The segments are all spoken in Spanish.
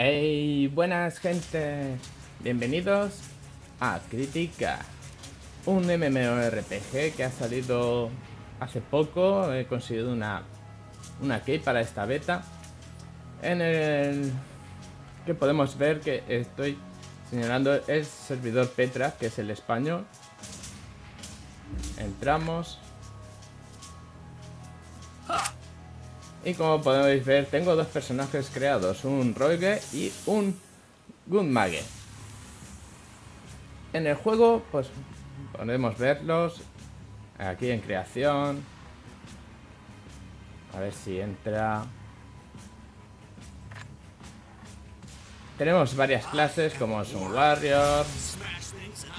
Hey, buenas gente, bienvenidos a Crítica, un MMORPG que ha salido hace poco, he conseguido una, una key para esta beta, en el que podemos ver que estoy señalando el servidor Petra, que es el español, entramos, Y como podéis ver, tengo dos personajes creados, un Roige y un Gunmage. En el juego, pues podemos verlos aquí en creación. A ver si entra. Tenemos varias clases como es un Warrior,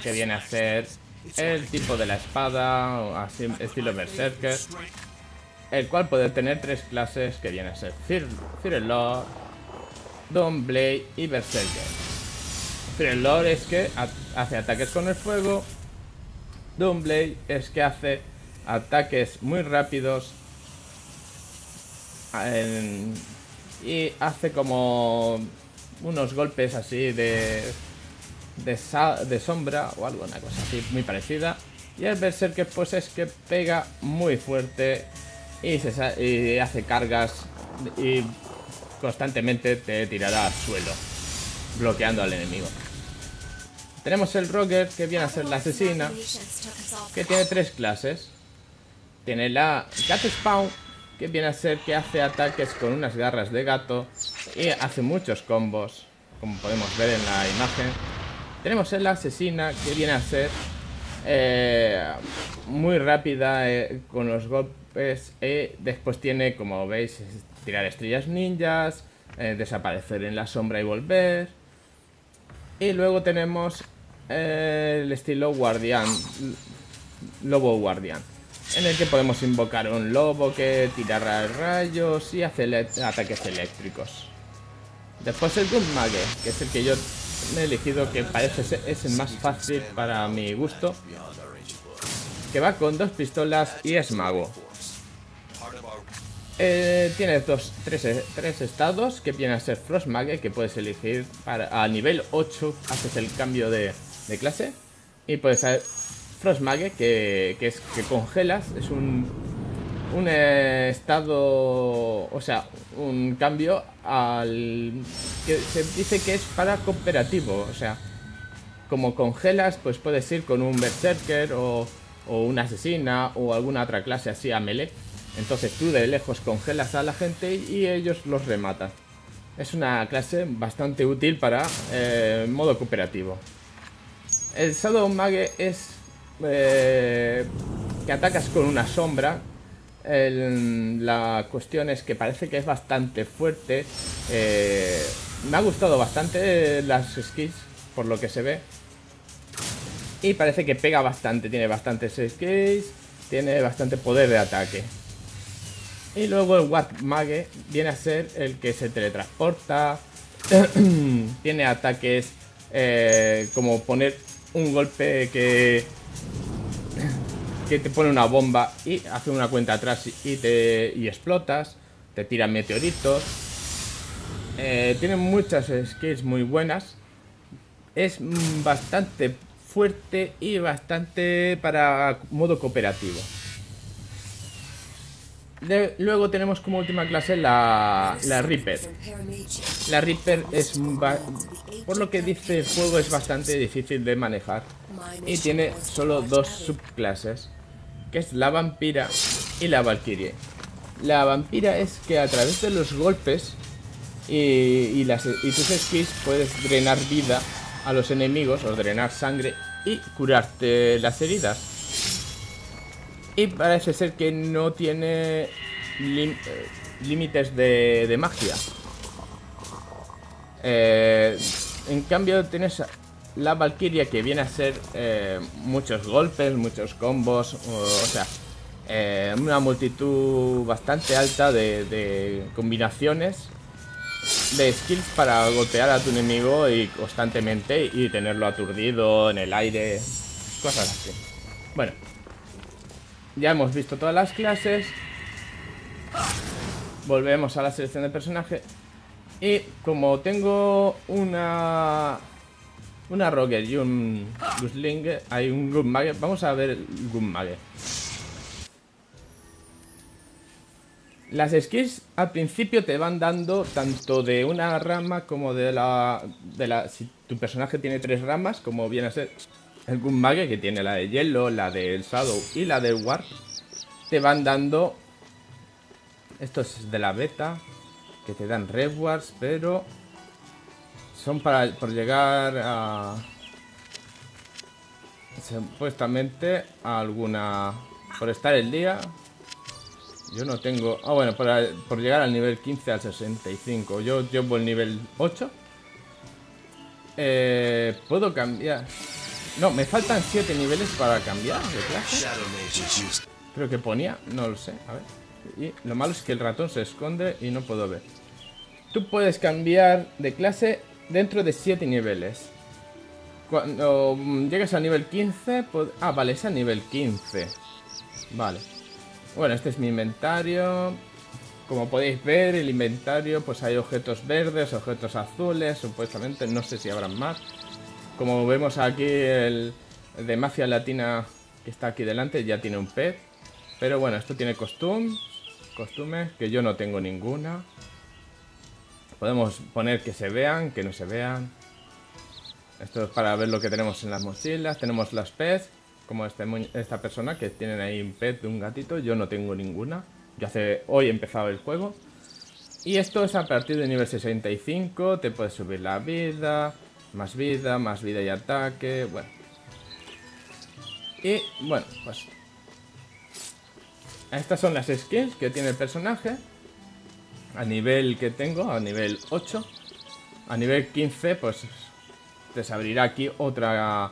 que viene a ser el tipo de la espada, estilo Berserker el cual puede tener tres clases que vienen a ser Fire Lord, Blade y Berserker. Fire Lord es que hace ataques con el fuego, Blade es que hace ataques muy rápidos y hace como unos golpes así de, de, sombra o algo, una cosa así muy parecida. Y el Berserker pues es que pega muy fuerte y, hace cargas y constantemente te tirará al suelo, bloqueando al enemigo. Tenemos el Roger, que viene a ser la asesina, que tiene tres clases. Tiene la Cat Spawn, que viene a ser que hace ataques con unas garras de gato y hace muchos combos, como podemos ver en la imagen. Tenemos el asesina, que viene a ser eh, muy rápida eh, con los golpes pues eh, después tiene, como veis, tirar estrellas ninjas, eh, desaparecer en la sombra y volver. Y luego tenemos eh, el estilo guardián, lobo guardián, en el que podemos invocar un lobo que tira rayos y hace ataques eléctricos. Después el Gunmage, que es el que yo he elegido que parece ser es el más fácil para mi gusto, que va con dos pistolas y es mago. Eh, tienes dos, tres, tres, estados que vienen a ser Frostmage, que puedes elegir para, a nivel 8, haces el cambio de, clase. Y puedes hacer Frostmage, que, que es que congelas, es un, un eh, estado, o sea, un cambio al que se dice que es para cooperativo, o sea, como congelas, pues puedes ir con un Berserker o, o una asesina o alguna otra clase así a melee entonces tú de lejos congelas a la gente y ellos los rematan. Es una clase bastante útil para eh, modo cooperativo. El Shadow Mage es eh, que atacas con una sombra. la cuestión es que parece que es bastante fuerte. Eh, me ha gustado bastante las skills, por lo que se ve. Y parece que pega bastante, tiene bastantes skills, tiene bastante poder de ataque. Y luego el Mage viene a ser el que se teletransporta. tiene ataques eh, como poner un golpe que, que te pone una bomba y hace una cuenta atrás y, te, y explotas. Te tira meteoritos. Eh, tiene muchas skills muy buenas. Es bastante fuerte y bastante para modo cooperativo luego tenemos como última clase la, la Reaper. La Reaper es, por lo que dice el juego, es bastante difícil de manejar. Y tiene solo dos subclases, que es la Vampira y la Valkyrie. La Vampira es que a través de los golpes y, las, y tus skills puedes drenar vida a los enemigos o drenar sangre y curarte las heridas. Y parece ser que no tiene eh, límites de, magia. Eh, en cambio tienes la Valkyria que viene a ser eh, muchos golpes, muchos combos, o, sea, una multitud bastante alta de, combinaciones de skills para golpear a tu enemigo y constantemente y tenerlo aturdido en el aire, cosas así. Bueno, ya hemos visto todas las clases. Volvemos a la selección de personaje. Y como tengo una una Rocket y un Gusling, hay un Gunmage. Vamos a ver el Gunmage. Las skills al principio te van dando tanto de una rama como de la, de la... Si tu personaje tiene tres ramas, como viene a ser el Gunmage, que tiene la de hielo, la del Shadow y la del Warp, te van dando... Esto es de la beta, que te dan rewards, pero son para por llegar a supuestamente a alguna por estar el día. Yo no tengo ah bueno por, llegar al nivel 15 al 65 yo llevo el nivel 8 eh, puedo cambiar no me faltan 7 niveles para cambiar de clase creo que ponía no lo sé a ver y lo malo es que el ratón se esconde y no puedo ver tú puedes cambiar de clase dentro de 7 niveles. Cuando mm, llegues al nivel 15, pues... Ah, vale, es a nivel 15. Vale. Bueno, este es mi inventario. Como podéis ver, el inventario, pues hay objetos verdes, objetos azules, supuestamente, no sé si habrán más. Como vemos aquí, el de Mafia Latina que está aquí delante ya tiene un pet. Pero bueno, esto tiene costumes, que yo no tengo ninguna. Podemos poner que se vean, que no se vean. Esto es para ver lo que tenemos en las mochilas. Tenemos las pets, como este, esta persona que tienen ahí un pet de un gatito. Yo no tengo ninguna. Yo hace hoy he empezado el juego. Y esto es a partir de nivel 65. Te puedes subir la vida, más vida, más vida y ataque. Bueno. Y bueno, pues... Estas son las skins que tiene el personaje a nivel que tengo, a nivel 8. A nivel 15, pues te abrirá aquí otra...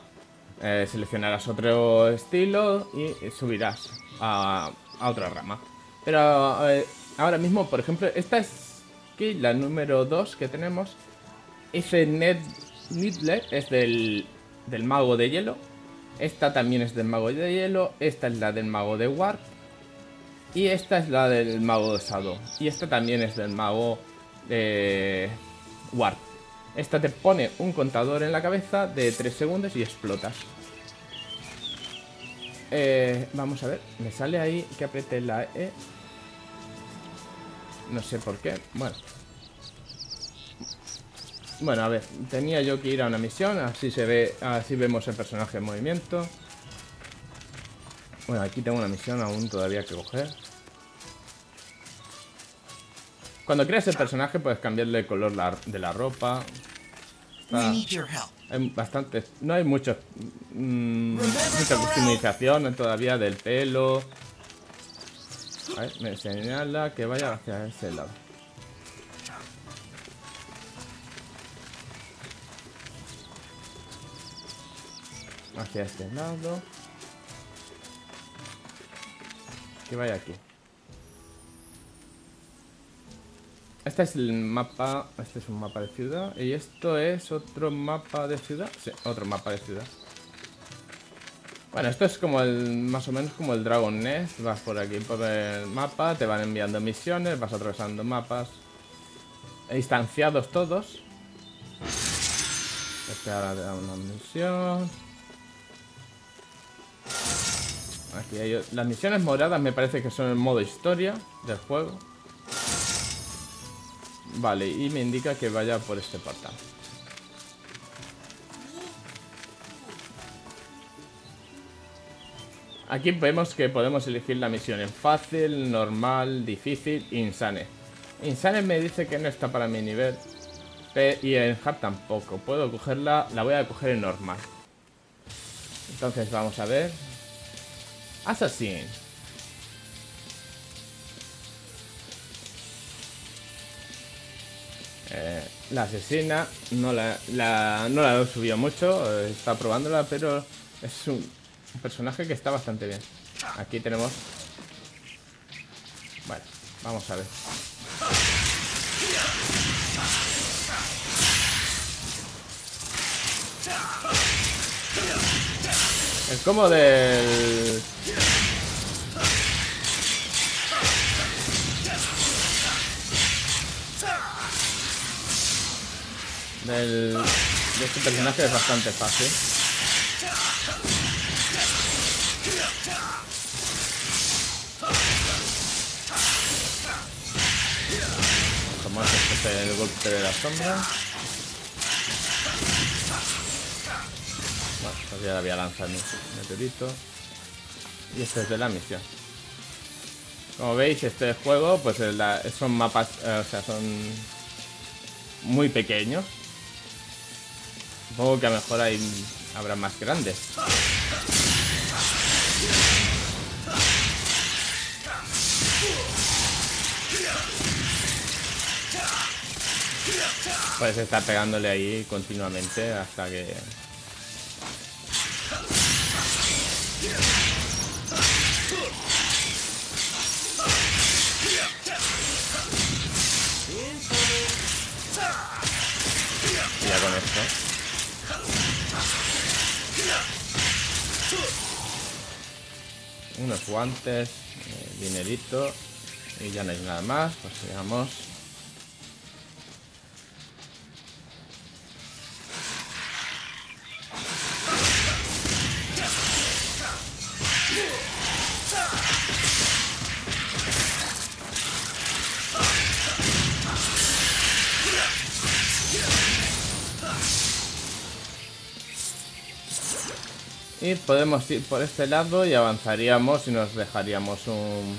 Eh, seleccionarás otro estilo y subirás a, otra rama. Pero eh, ahora mismo, por ejemplo, esta es la número 2 que tenemos. Ese Net Needler es del, del mago de hielo. Esta también es del mago de hielo. Esta es la del mago de Warp. Y esta es la del mago de Sado. Y esta también es del mago de Warp. Esta te pone un contador en la cabeza de 3 segundos y explotas. Eh, vamos a ver, me sale ahí que apriete la E. No sé por qué. Bueno. Bueno, a ver, tenía yo que ir a una misión, así se ve, así vemos el personaje en movimiento. Bueno, aquí tengo una misión aún todavía que coger. Cuando creas el personaje puedes cambiarle el color de la ropa. hay bastante... No hay mucho, mm, mucha customización todavía del pelo. A ver, me señala que vaya hacia ese lado. Hacia este lado. Que vaya aquí. Este es el mapa, este es un mapa de ciudad y esto es otro mapa de ciudad, sí, otro mapa de ciudad. Bueno, esto es como el, más o menos como el Dragon Nest, vas por aquí por el mapa, te van enviando misiones, vas atravesando mapas, instanciados todos. Este ahora te da una misión. Las misiones moradas me parece que son el modo historia del juego. Vale, y me indica que vaya por este portal. Aquí vemos que podemos elegir la misión en fácil, normal, difícil, insane. Insane me dice que no está para mi nivel. Y en hard tampoco. Puedo cogerla, la voy a coger en normal. Entonces vamos a ver. Assassin. Eh, la asesina no la, no la he subido mucho, eh, está probándola, pero es un, personaje que está bastante bien. Aquí tenemos... Bueno, vamos a ver. Es como del... del, de este personaje es bastante fácil. Como este es el golpe de la sombra. Bueno, pues ya había lanzado mi meteorito. Y este es de la misión. Como veis, este juego, pues son mapas, eh, o sea, son muy pequeños. Supongo que a lo mejor hay, habrá más grandes. Puedes estar pegándole ahí continuamente hasta que Unos guantes, eh, dinerito y ya no hay nada más, pues sigamos. Podemos ir por este lado y avanzaríamos y nos dejaríamos un,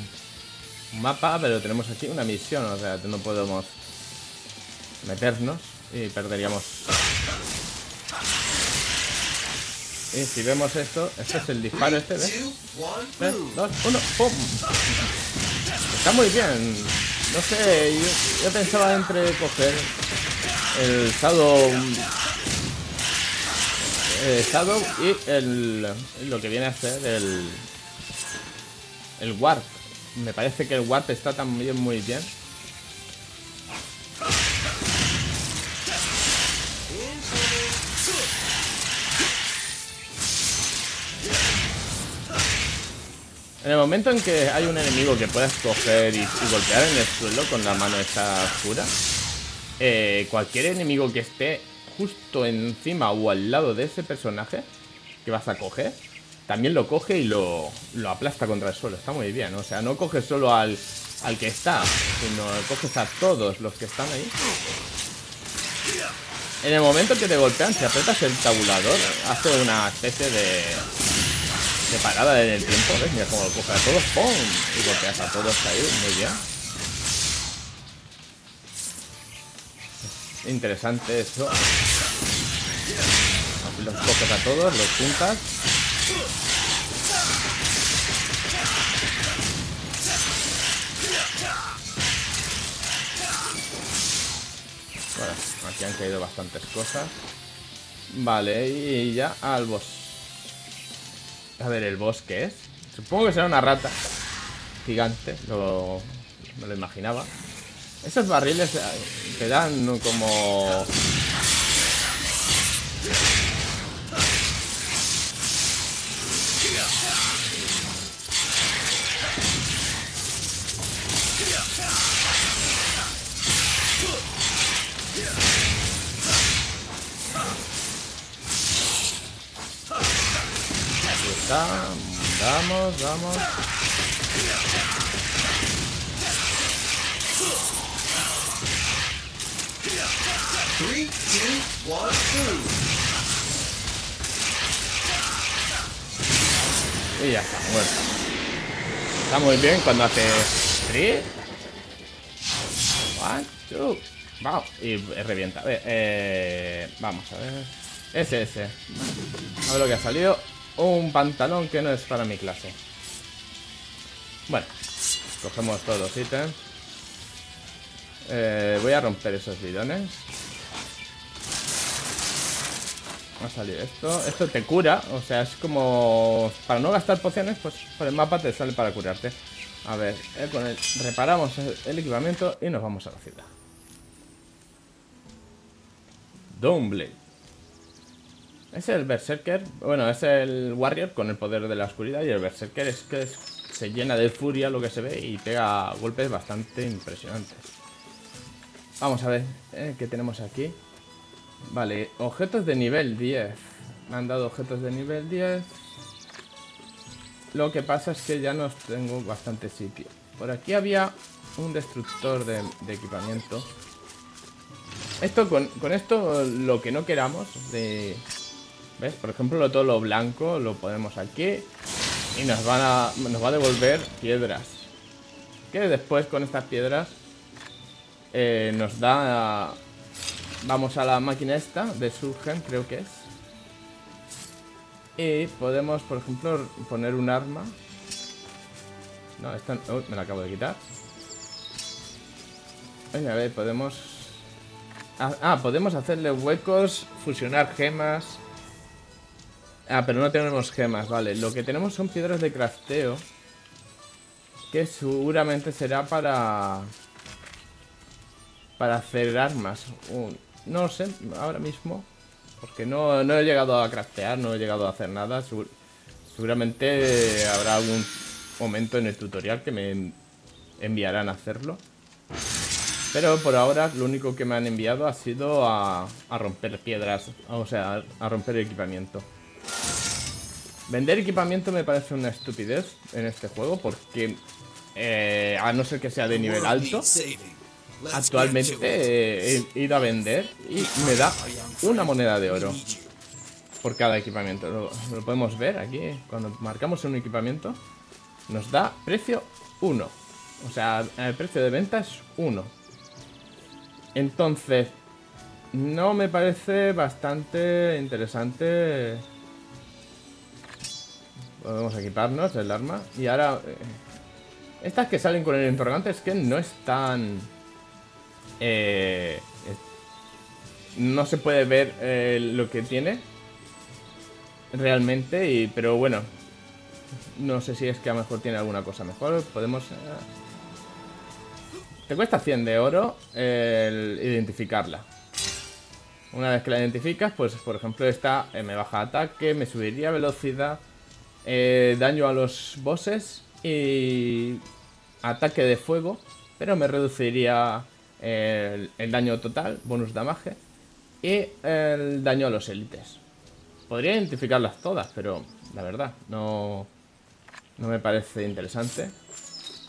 mapa, pero tenemos aquí una misión, o sea, no podemos meternos y perderíamos. Y si vemos esto, este es el disparo este, ¿ves? 3, 2, 1, ¡pum! Está muy bien. No sé, yo, yo pensaba entre coger el Shadow eh, Shadow y el, lo que viene a ser el, el Warp. Me parece que el Warp está también muy bien. En el momento en que hay un enemigo que puedas coger y, golpear en el suelo con la mano esta oscura, eh, cualquier enemigo que esté justo encima o al lado de ese personaje que vas a coger, también lo coge y lo, lo aplasta contra el suelo. Está muy bien, o sea, no coges solo al, al que está, sino coges a todos los que están ahí. En el momento que te golpean, si aprietas el tabulador, hace una especie de, parada en el tiempo, ¿ves? Mira cómo lo coge a todos, ¡pum! Y golpeas a todos ahí, muy bien. Interesante eso. Así los coges a todos, los juntas. Bueno, aquí han caído bastantes cosas. Vale, y ya al boss. A ver, ¿el boss qué es? Supongo que será una rata gigante, lo, me lo imaginaba. Esos barriles eh, te dan como... Aquí está. Vamos, vamos. Y ya está, muerto. Está muy bien cuando hace 3, 1, 2, vamos, y revienta. A ver, eh, vamos a ver. Ese, ese. A ver lo que ha salido. Un pantalón que no es para mi clase. Bueno, cogemos todos los ítems. Eh, voy a romper esos bidones. Va a salir esto. Esto te cura, o sea, es como... Para no gastar pociones, pues por el mapa te sale para curarte. A ver, eh, reparamos el, equipamiento y nos vamos a la ciudad. Doomblade. Es el Berserker, bueno, es el Warrior con el poder de la oscuridad y el Berserker es que se llena de furia lo que se ve y pega golpes bastante impresionantes. Vamos a ver, eh, ¿qué tenemos aquí? Vale, objetos de nivel 10. Me han dado objetos de nivel 10. Lo que pasa es que ya no tengo bastante sitio. Por aquí había un destructor de, equipamiento. Esto con, esto lo que no queramos de... ¿Ves? Por ejemplo, todo lo blanco lo ponemos aquí y nos, van a, nos va a devolver piedras. Que después con estas piedras eh, nos da... Vamos a la máquina esta de Surgen, creo que es. Y podemos, por ejemplo, poner un arma. No, esta... me la acabo de quitar. Venga, a ver, podemos... Ah, podemos hacerle huecos, fusionar gemas. Ah, pero no tenemos gemas, vale. Lo que tenemos son piedras de crafteo. Que seguramente será para... Para hacer armas. No sé, ahora mismo. Porque no, he llegado a craftear, no he llegado a hacer nada. seguramente habrá algún momento en el tutorial que me enviarán a hacerlo. Pero por ahora lo único que me han enviado ha sido a, romper piedras, o sea, a romper equipamiento. Vender equipamiento me parece una estupidez en este juego porque, eh, a no ser que sea de nivel alto, actualmente he ido a vender y me da una moneda de oro por cada equipamiento. Lo, podemos ver aquí, cuando marcamos un equipamiento, nos da precio 1. O sea, el precio de venta es 1. Entonces, no me parece bastante interesante. Podemos equiparnos el arma. Y ahora... Eh, estas que salen con el interrogante es que no están... Eh, no se puede ver eh, lo que tiene. Realmente, y, pero bueno. No sé si es que a lo mejor tiene alguna cosa mejor. Podemos... Te cuesta 100 de oro el identificarla. Una vez que la identificas, pues por ejemplo esta eh, me baja ataque, me subiría velocidad, eh, daño a los bosses y ataque de fuego, pero me reduciría el, daño total, bonus damage, y el daño a los élites. Podría identificarlas todas, pero la verdad, no, no me parece interesante.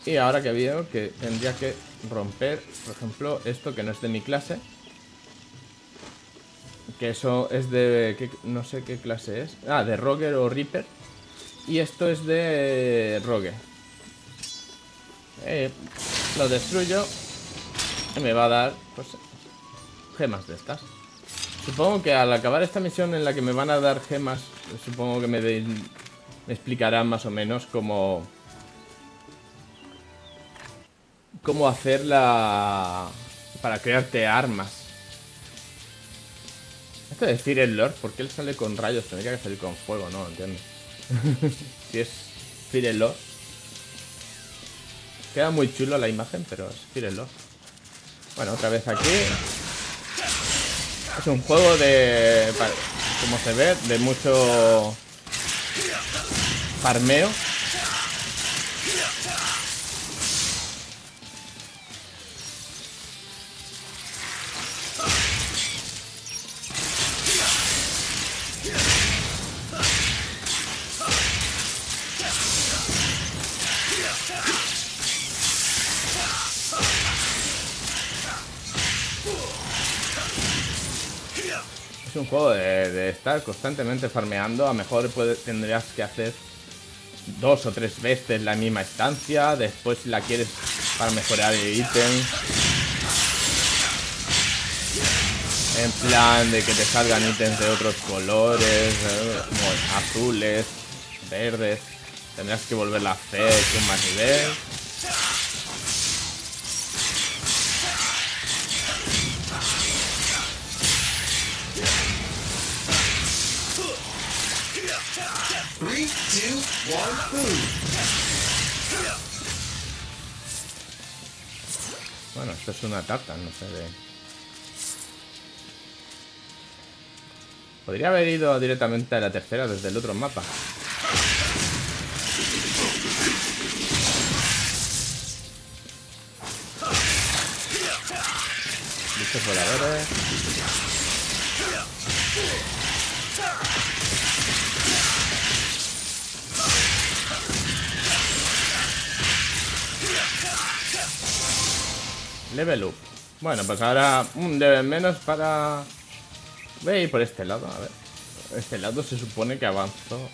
Y ahora que veo que tendría que romper, por ejemplo, esto que no es de mi clase. Que eso es de... no sé qué clase es. Ah, de Roger o Reaper. Y esto es de Rogue. Eh, lo destruyo. Y me va a dar, pues, gemas de estas. Supongo que al acabar esta misión en la que me van a dar gemas, supongo que me, me explicarán más o menos cómo cómo hacerla para crearte armas. Esto de decir el Lord, ¿por qué él sale con rayos? Tendría que salir con fuego, no, entiendo. si es Fire Lord. Queda muy chulo la imagen, pero es Fire Lord. Bueno, otra vez aquí. Es un juego de... Como se ve, de mucho farmeo. De, estar constantemente farmeando. A mejor tendrías que hacer dos o tres veces la misma estancia. Después si la quieres para mejorar el ítem. En plan de que te salgan ítems de otros colores, eh, como azules, verdes. Tendrás que volverla a hacer con más nivel. Bueno, esto es una tarta, no sé de... Podría haber ido directamente a la tercera desde el otro mapa. Bichos voladores. Level up. Bueno, pues ahora un level menos para... Voy a ir por este lado, a ver. Este lado se supone que avanzo.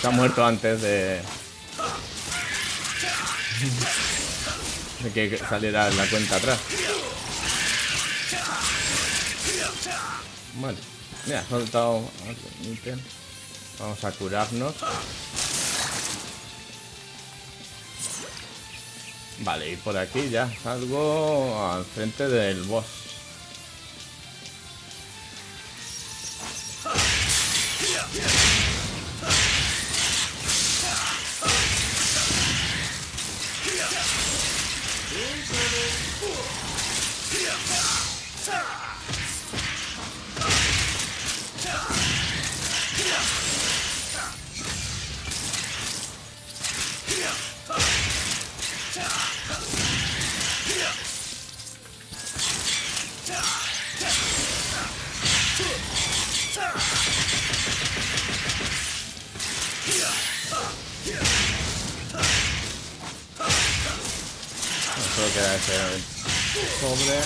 Se ha muerto antes de... de que saliera la cuenta atrás. Bueno, mira, soltado... Vamos a curarnos. Vale, y por aquí ya salgo al frente del boss. Solo queda ese sobre.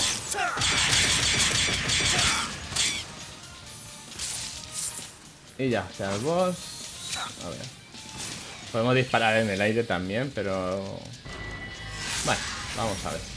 Y ya, está el boss. A ver. Podemos disparar en el aire también, pero... Bueno, vamos a ver.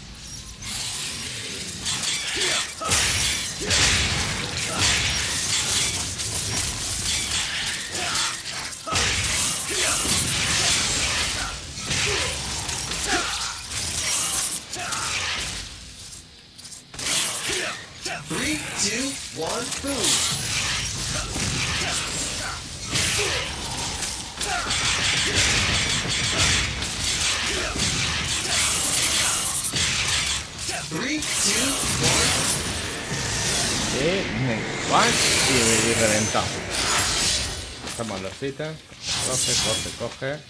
Ítems. Coge, coge, coge.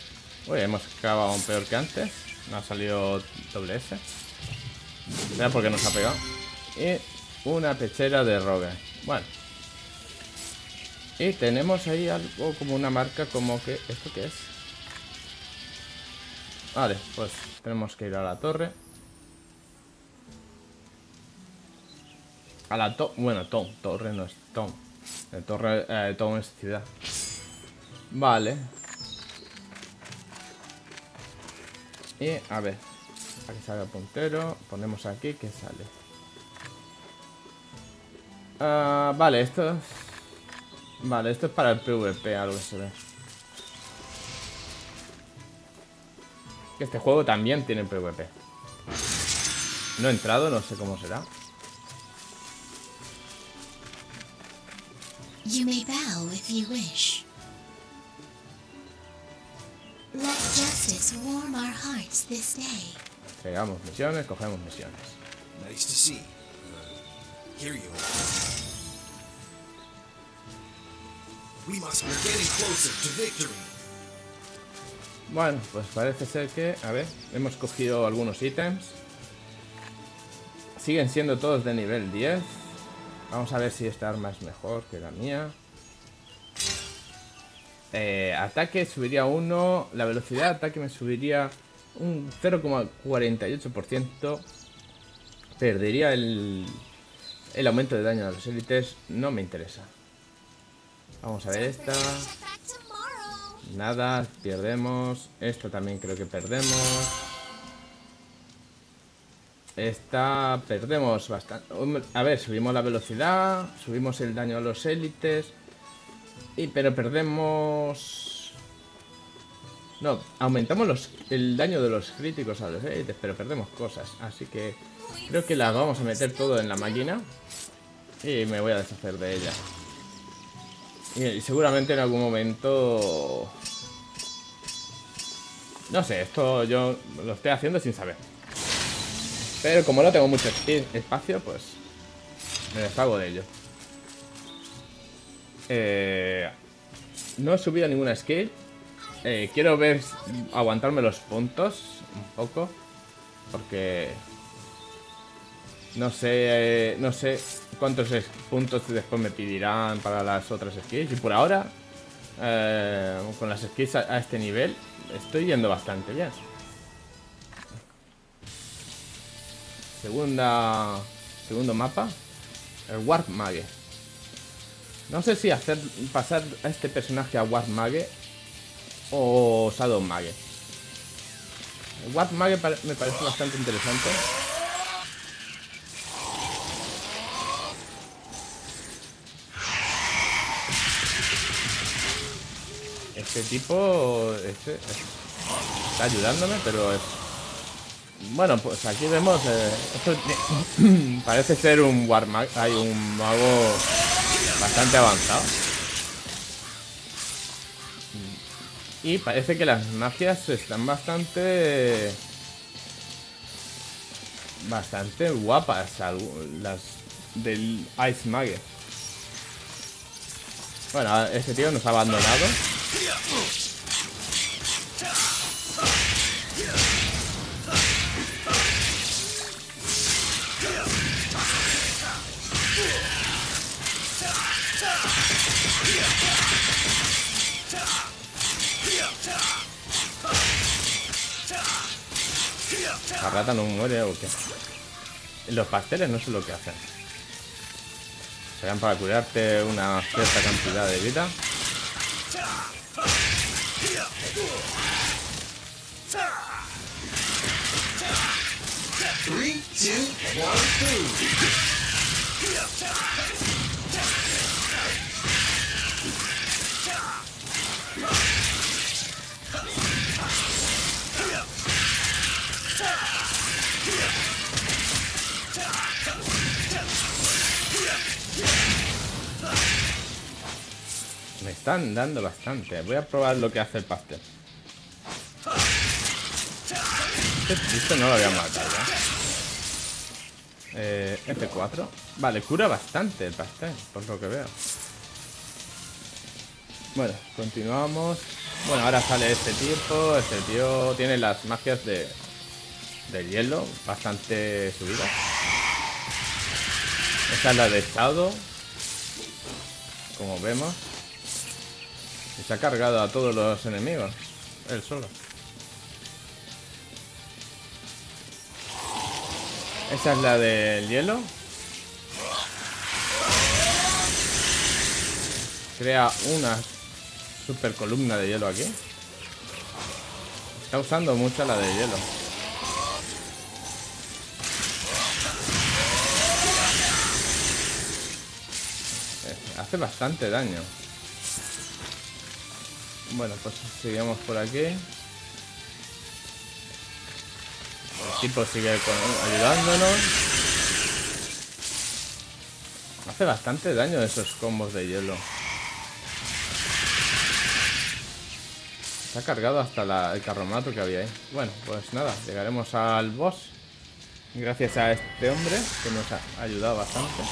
Uy, hemos acabado aún peor que antes. No ha salido doble S. Mira porque nos ha pegado. Y una pechera de rogue. Bueno. Y tenemos ahí algo como una marca como que... ¿Esto qué es? Vale, pues tenemos que ir a la torre. A la to... Bueno, Tom. Torre no es Tom. El torre... Eh, Tom es ciudad. Vale. Y a ver. Aquí sale el puntero. Ponemos aquí que sale. Ah, vale, esto es... Vale, esto es para el PvP, algo se ve. Este juego también tiene PvP. No he entrado, no sé cómo será. You may bow if. Entregamos misiones, cogemos misiones. Nice to see. Uh, here you are. We must be getting closer to victory. Bueno, pues parece ser que... A ver, hemos cogido algunos ítems. Siguen siendo todos de nivel 10. Vamos a ver si esta arma es mejor que la mía. Eh, ataque subiría 1. La velocidad de ataque me subiría un 0,48%. Perdería el, el aumento de daño a los élites. No me interesa. Vamos a ver esta. Nada, perdemos. Esto también creo que perdemos. Esta perdemos bastante. A ver, subimos la velocidad, subimos el daño a los élites. Y pero perdemos. No, aumentamos los, el daño de los críticos a los élites, pero perdemos cosas. Así que creo que las vamos a meter todo en la máquina. Y me voy a deshacer de ella. Y seguramente en algún momento No sé, esto yo lo estoy haciendo sin saber. Pero como no tengo mucho espacio, pues me deshago de ello. Eh, no he subido ninguna skill. Eh, quiero ver, aguantarme los puntos un poco. Porque no sé, eh, no sé cuántos puntos después me pedirán para las otras skills. Y por ahora, con las skills a, a este nivel, estoy yendo bastante bien. Segunda, segundo mapa, el Warp Mage. No sé si hacer pasar a este personaje a Warp Mage o Shadow Mage. El Warp Mage me parece bastante interesante. Este tipo este, está ayudándome, pero es... Bueno, pues aquí vemos... eh, esto parece ser un War Mag- Hay un mago bastante avanzado. Y parece que las magias están bastante... Bastante guapas. Las del Ice Mage. Bueno, ese tío nos ha abandonado. La rata no muere o qué. Los pasteles no sé lo que hacen. Serán para curarte una cierta cantidad de vida. Están dando bastante. Voy a probar lo que hace el pastel. Este no lo había matado ya. Eh, F4. Vale, cura bastante el pastel, por lo que veo. Bueno, continuamos. Bueno, ahora sale este tipo. Este tío tiene las magias de, de hielo bastante subidas. Esta es la de Shadow. Como vemos. Y se ha cargado a todos los enemigos. Él solo. Esa es la del hielo. Crea una super columna de hielo aquí. Está usando mucho la de hielo. Eh, Hace bastante daño. Bueno, pues seguimos por aquí. El tipo sigue ayudándonos. Hace bastante daño esos combos de hielo. Se ha cargado hasta la- el carromato que había ahí. Bueno, pues nada, llegaremos al boss. Gracias a este hombre que nos ha ayudado bastante.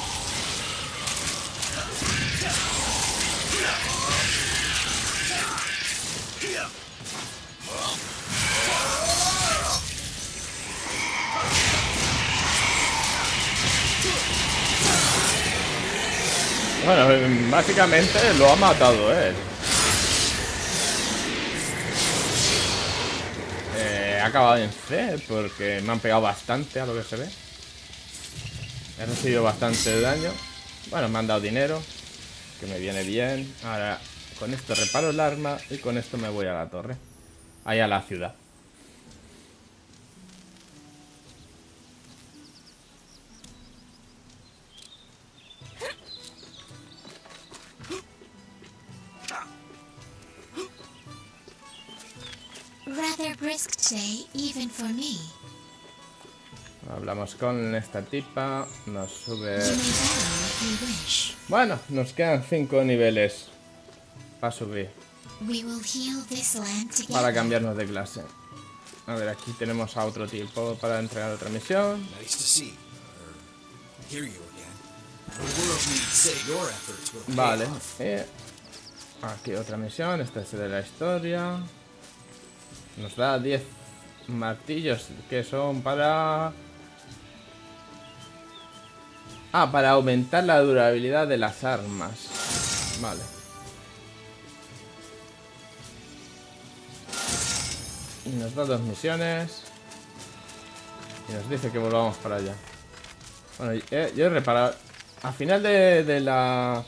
Bueno, eh, básicamente lo ha matado él. Eh, he acabado en C porque me han pegado bastante a lo que se ve. He recibido bastante daño. Bueno, me han dado dinero, que me viene bien. Ahora, con esto reparo el arma y con esto me voy a la torre. Ahí a la ciudad. Hablamos con esta tipa, nos sube... Bueno, nos quedan cinco niveles para subir. We will heal this land para cambiarnos de clase. A ver, aquí tenemos a otro tipo para entregar otra misión. Nice to see or hear you again. The world needs say your efforts will pay Vale. eh, aquí otra misión, esta es de la historia. Nos da 10 martillos que son para... Ah, para aumentar la durabilidad de las armas. Vale. Y nos da dos misiones. Y nos dice que volvamos para allá. Bueno, eh, yo he reparado. Al final de, de la.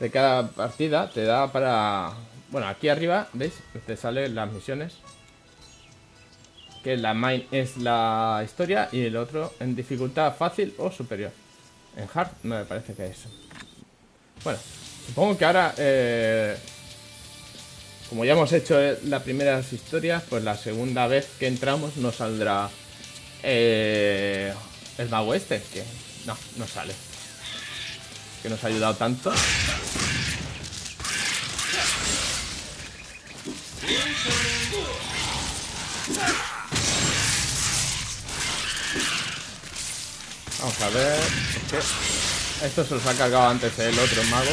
De cada partida te da para. Bueno, aquí arriba, ¿veis? Te salen las misiones. Que la main es la historia y el otro en dificultad fácil o superior. En hard no me parece que es. Bueno, supongo que ahora. eh, como ya hemos hecho eh, las primeras historias, pues la segunda vez que entramos nos saldrá eh, el mago este, que no, no sale. Que nos ha ayudado tanto. Vamos a ver. Que esto se los ha cargado antes el otro mago.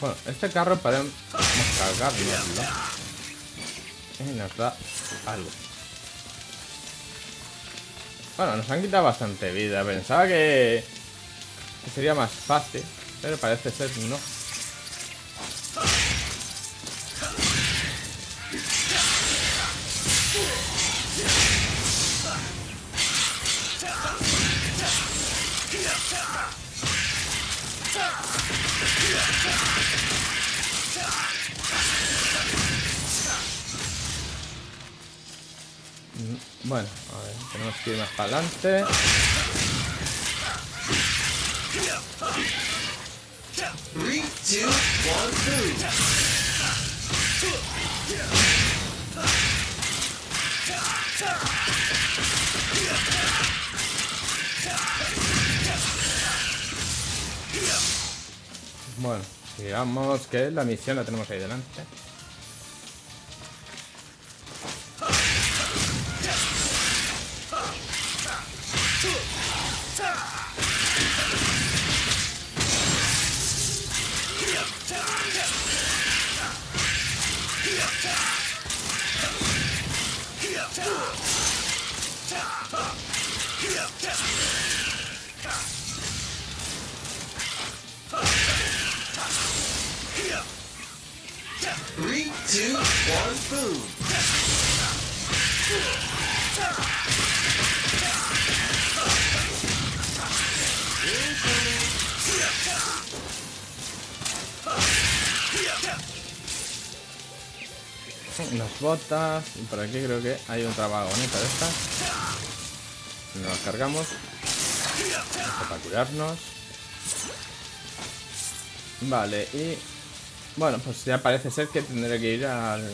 Bueno, este carro podemos cargarlo. Y nos da algo. Bueno, nos han quitado bastante vida. Pensaba que, que sería más fácil, pero parece ser no. Tenemos más para adelante. Bueno, digamos que la misión la tenemos ahí delante. Botas. Y por aquí creo que hay otra vagoneta de estas. Nos cargamos. Para curarnos. Vale, y... Bueno, pues ya parece ser que tendré que ir al...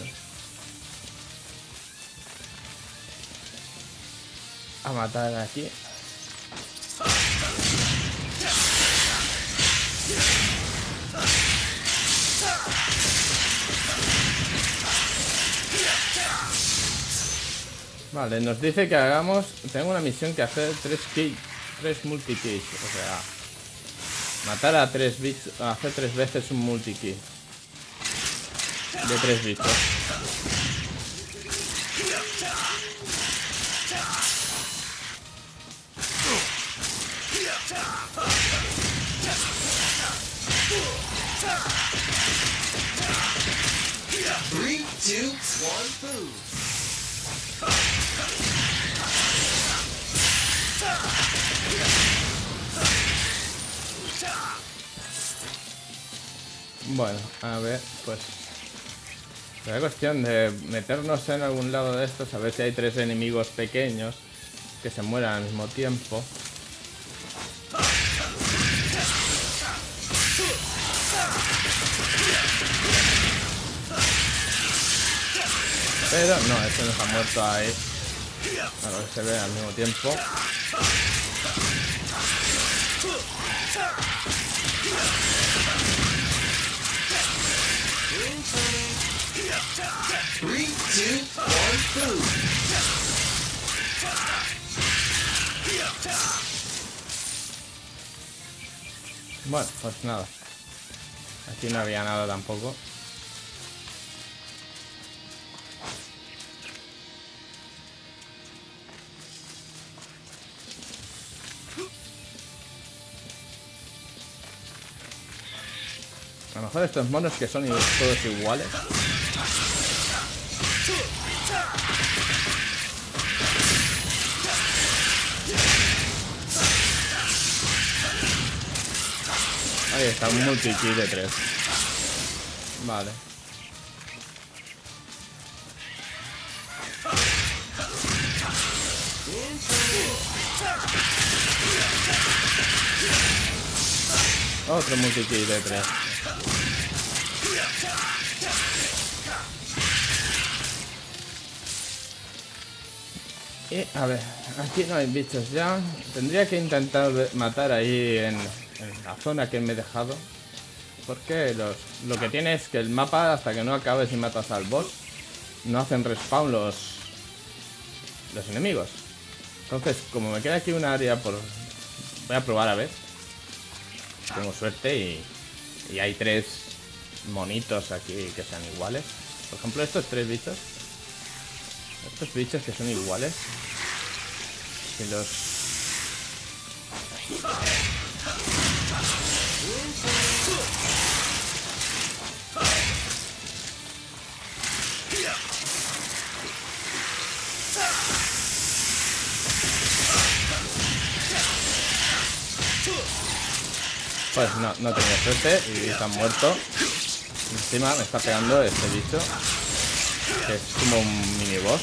A matar aquí. Vale, nos dice que hagamos. Tengo una misión que hacer tres kills, tres multi kills, o sea, matar a tres bichos, hacer tres veces un multi kill de tres bichos. Three, two, one, boom. Bueno, a ver, pues Será cuestión de meternos en algún lado de estos, a ver si hay tres enemigos pequeños que se mueran al mismo tiempo. Pero no, este nos ha muerto ahí. A que se ve al mismo tiempo. Bueno, pues nada. Aquí no había nada tampoco. Mejor estos monos que son todos iguales. Ahí está, un multi-key de 3. Vale. Otro multi-key de 3. A ver, aquí no hay bichos ya. Tendría que intentar matar ahí en, la zona que me he dejado. Porque lo que tiene es que el mapa, hasta que no acabes y matas al boss, no hacen respawn los, los enemigos. Entonces, como me queda aquí un área por... Voy a probar a ver. Tengo suerte y, y hay tres monitos aquí que sean iguales. Por ejemplo, estos tres bichos. Estos bichos que son iguales. Si los... Pues no, no tenía suerte y están muertos. Encima me está pegando este bicho. Es como un mini boss.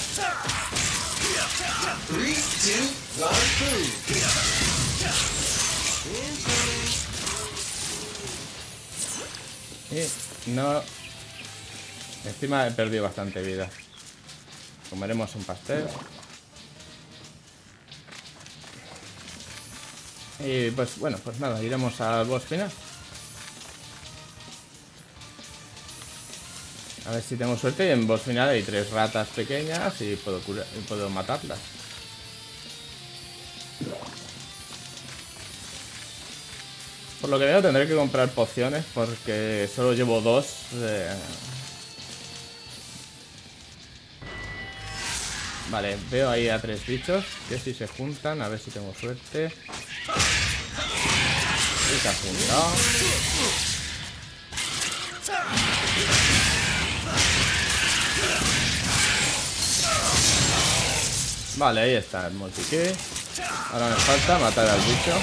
Y no... Encima he perdido bastante vida. Comeremos un pastel. Y pues bueno, pues nada, iremos al boss final. A ver si tengo suerte y en boss final hay tres ratas pequeñas y puedo, cura- y puedo matarlas. Por lo que veo tendré que comprar pociones porque solo llevo dos. Vale, veo ahí a tres bichos que si se juntan, a ver si tengo suerte. Y se ha juntado. Vale, ahí está el multi-key. Ahora me falta matar al bicho.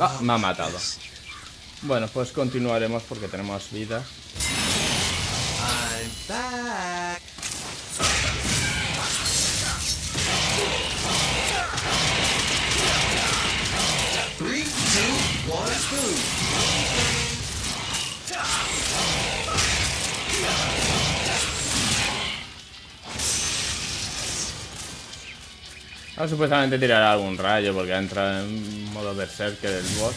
Ah, me ha matado. Bueno, pues continuaremos porque tenemos vida. Ahora supuestamente tirará algún rayo porque ha entrado en modo berserker del boss.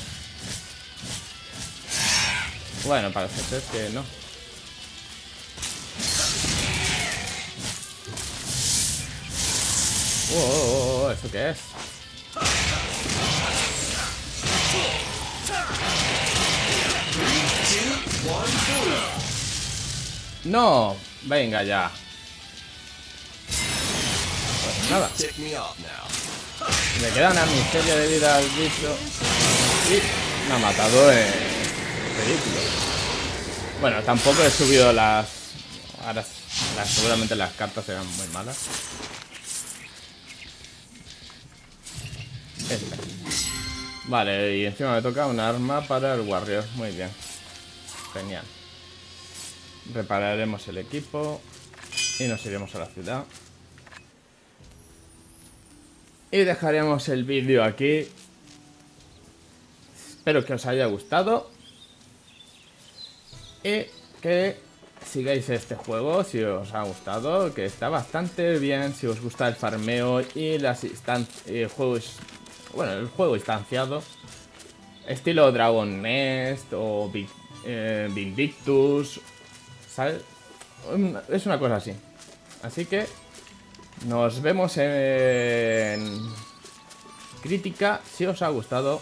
Bueno, parece ser que no. Oh, oh, oh, ¿eso qué es? ¡No! Venga ya. Nada. Me queda una miseria de vida al bicho. Y me ha matado en ridículo. Bueno, tampoco he subido las... Ahora las- seguramente las cartas eran muy malas. Esta. Vale, y encima me toca un arma para el Warrior. Muy bien. Genial. Repararemos el equipo y nos iremos a la ciudad. Y dejaremos el vídeo aquí. Espero que os haya gustado. Y que sigáis este juego si os ha gustado, que está bastante bien si os gusta el farmeo y las juegos, bueno, el juego instanciado, estilo Dragon Nest o eh, Vindictus, ¿sabes? Es una cosa así. Así que nos vemos en crítica si os ha gustado